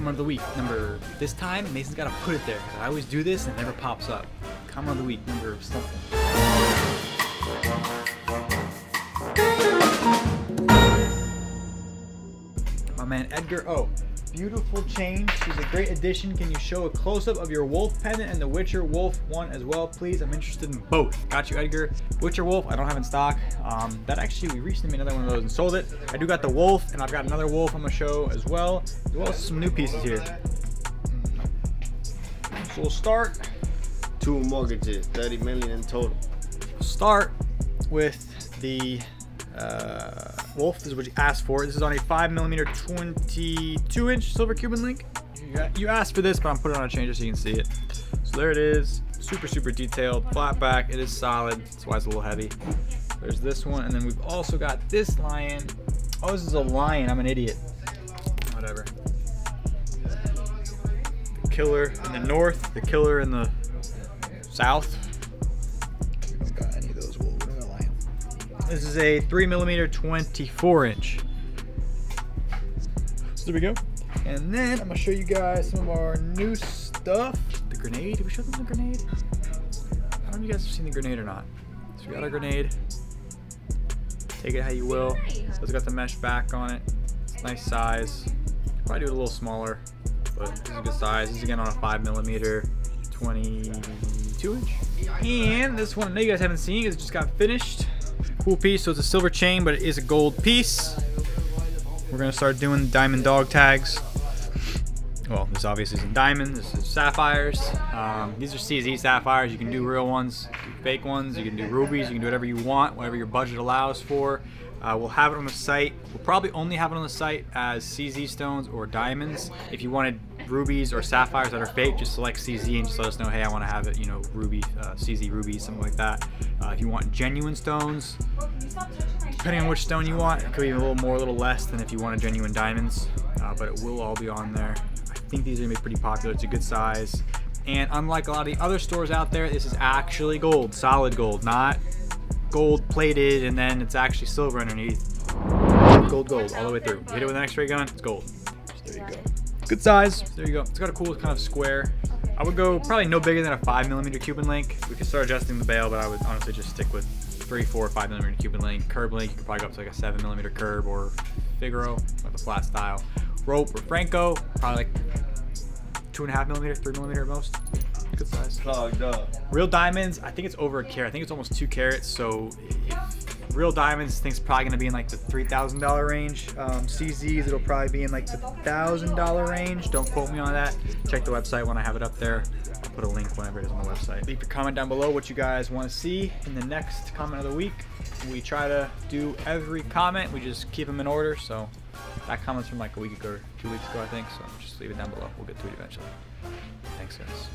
comment of the week number. This time, Mason's got to put it there. I always do this and it never pops up. Comment of the week number something. My man Edgar O. Beautiful chain. She's a great addition. Can you show a close-up of your wolf pendant and the Witcher Wolf one as well, please? I'm interested in both. Got you, Edgar. Witcher Wolf, I don't have in stock. Um, that actually, we recently made another one of those and sold it. I do got the wolf, and I've got another wolf I'm gonna show as well, as well as some new pieces here. So we'll start Two mortgages, 30 million in total. start with the uh, Wolf. This is what you asked for. This is on a 5mm 22 inch silver Cuban link. You, asked for this, but I'm putting it on a changer so you can see it. So there it is. Super, super detailed. Flat back. It is solid. That's why it's a little heavy. There's this one. And then we've also got this lion. Oh, this is a lion. I'm an idiot. Whatever. The killer in the north. The killer in the south. This is a 3 millimeter 24 inch. So there we go. And then I'm gonna show you guys some of our new stuff. The grenade. Did we show them the grenade? I don't know if you guys have seen the grenade or not. So we got our grenade. Take it how you will. So it's got the mesh back on it. It's nice size. Probably do it a little smaller, but this is a good size. This is again on a 5 millimeter 22 inch. And this one I know you guys haven't seen because it just got finished. Cool piece. So it's a silver chain, but it is a gold piece. We're gonna start doing diamond dog tags. Well, this obviously is in diamond. This is sapphires. Um, these are CZ sapphires. You can do real ones, fake ones. You can do rubies. You can do whatever you want, whatever your budget allows for. Uh, we'll have it on the site. We'll probably only have it on the site as CZ stones or diamonds. If you wanted rubies or sapphires that are fake, just select CZ and just let us know, hey, I want to have it, you know, ruby, uh, CZ ruby, something like that. Uh, if you want genuine stones, depending on which stone you want, it could be a little more, a little less than if you wanted genuine diamonds, uh, but it will all be on there. I think these are gonna be pretty popular. It's a good size. And unlike a lot of the other stores out there, this is actually gold, solid gold, not gold plated and then it's actually silver underneath. Gold, gold, all the way through. Hit it with an X-ray gun, it's gold. There you go. Good size. There you go. It's got a cool kind of square. I would go probably no bigger than a five millimeter Cuban link. We could start adjusting the bail, but I would honestly just stick with three, four, five millimeter Cuban link. Curb link, you could probably go up to like a seven millimeter curb or Figaro, like a flat style. Rope or Franco, probably like two and a half millimeter, three millimeter at most. Good size. Clogged up. Real diamonds, I think it's over a carat. I think it's almost two carats. So if real diamonds, think it's probably gonna be in like the three thousand dollar range. Um, CZs, it'll probably be in like the thousand dollar range. Don't quote me on that. Check the website when I have it up there. I'll put a link whenever it is on the website. Leave your comment down below what you guys want to see in the next comment of the week. We try to do every comment. We just keep them in order. So that comment's from like a week ago, or two weeks ago, I think. So just leave it down below. We'll get to it eventually. Thanks, guys.